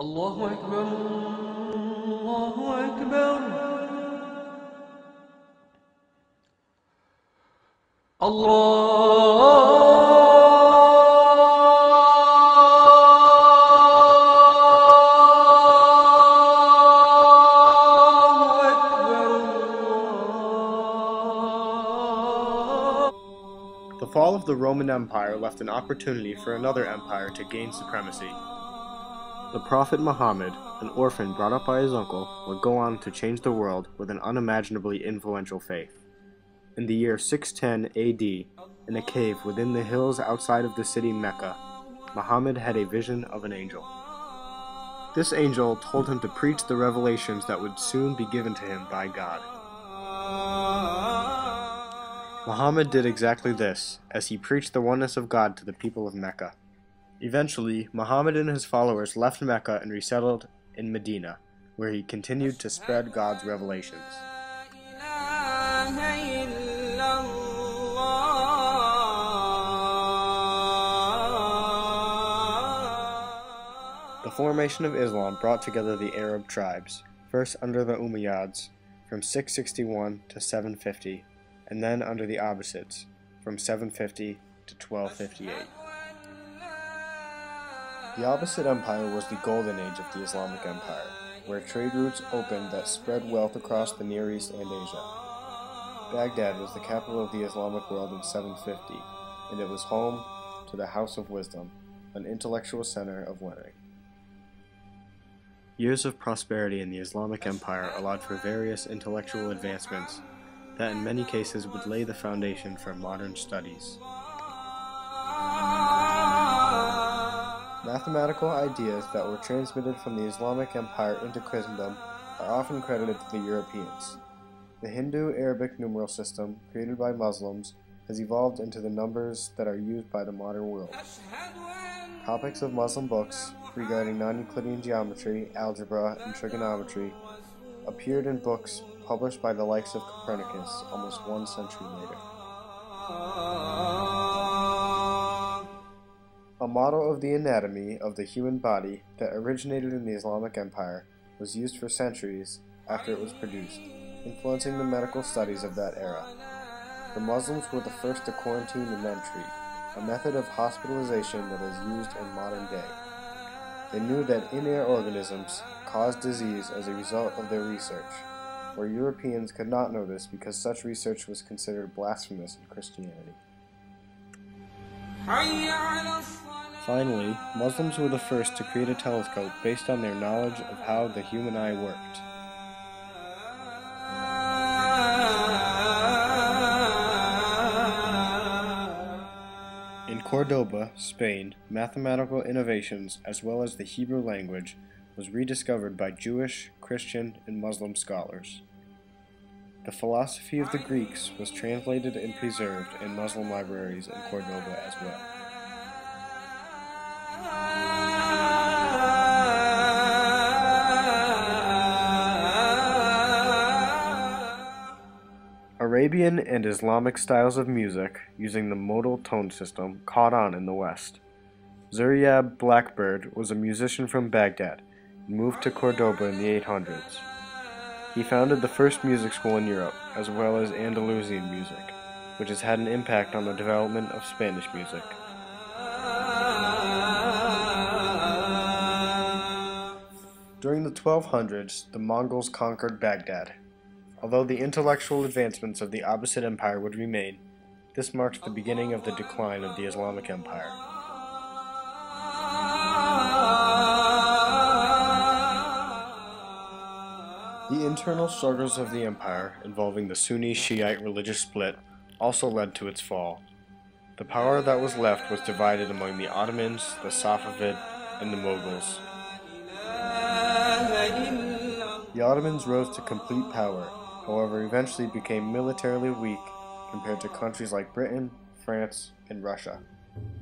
الله أكبر الله أكبر الله أكبر الله The fall of the Roman Empire left an opportunity for another empire to gain supremacy. the Prophet Muhammad, an orphan brought up by his uncle, would go on to change the world with an unimaginably influential faith. In the year 610 AD, in a cave within the hills outside of the city Mecca, Muhammad had a vision of an angel. This angel told him to preach the revelations that would soon be given to him by God. Muhammad did exactly this, as he preached the oneness of God to the people of Mecca. Eventually, Muhammad and his followers left Mecca and resettled in Medina, where he continued to spread God's revelations. The formation of Islam brought together the Arab tribes, first under the Umayyads from 661 to 750, and then under the Abbasids from 750 to 1258. The Abbasid Empire was the golden age of the Islamic Empire, where trade routes opened that spread wealth across the Near East and Asia. Baghdad was the capital of the Islamic world in 750, and it was home to the House of Wisdom, an intellectual center of learning. Years of prosperity in the Islamic Empire allowed for various intellectual advancements that in many cases would lay the foundation for modern studies. Mathematical ideas that were transmitted from the Islamic Empire into Christendom are often credited to the Europeans. The Hindu Arabic numeral system, created by Muslims, has evolved into the numbers that are used by the modern world. Topics of Muslim books regarding non-Euclidean geometry, algebra, and trigonometry appeared in books published by the likes of Copernicus almost one century later. A model of the anatomy of the human body that originated in the Islamic Empire was used for centuries after it was produced, influencing the medical studies of that era. The Muslims were the first to quarantine and then treat, a method of hospitalization that is used in modern day. They knew that in-air organisms caused disease as a result of their research, where Europeans could not know this because such research was considered blasphemous in Christianity. Finally, Muslims were the first to create a telescope based on their knowledge of how the human eye worked. In Cordoba, Spain, mathematical innovations as well as the Hebrew language was rediscovered by Jewish, Christian, and Muslim scholars. The philosophy of the Greeks was translated and preserved in Muslim libraries in Cordoba as well. Arabian and Islamic styles of music using the modal tone system caught on in the West. Ziryab Blackbird was a musician from Baghdad and moved to Cordoba in the 800s. He founded the first music school in Europe, as well as Andalusian music, which has had an impact on the development of Spanish music. During the 1200s, the Mongols conquered Baghdad. Although the intellectual advancements of the Abbasid Empire would remain, this marked the beginning of the decline of the Islamic Empire. Internal struggles of the empire, involving the Sunni Shiite religious split, also led to its fall. The power that was left was divided among the Ottomans, the Safavid, and the Mughals. The Ottomans rose to complete power, however, eventually became militarily weak compared to countries like Britain, France, and Russia.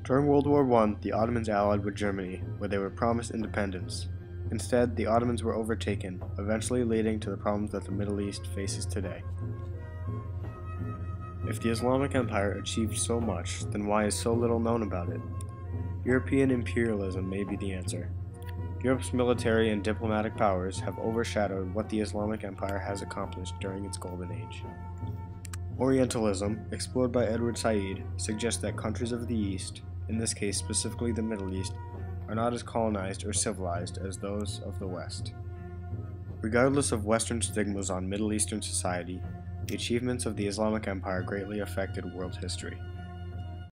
During World War I, the Ottomans allied with Germany, where they were promised independence. Instead, the Ottomans were overtaken, eventually leading to the problems that the Middle East faces today. If the Islamic Empire achieved so much, then why is so little known about it? European imperialism may be the answer. Europe's military and diplomatic powers have overshadowed what the Islamic Empire has accomplished during its golden age. Orientalism, explored by Edward Said, suggests that countries of the East, in this case specifically the Middle East, are not as colonized or civilized as those of the West. Regardless of Western stigmas on Middle Eastern society, the achievements of the Islamic Empire greatly affected world history.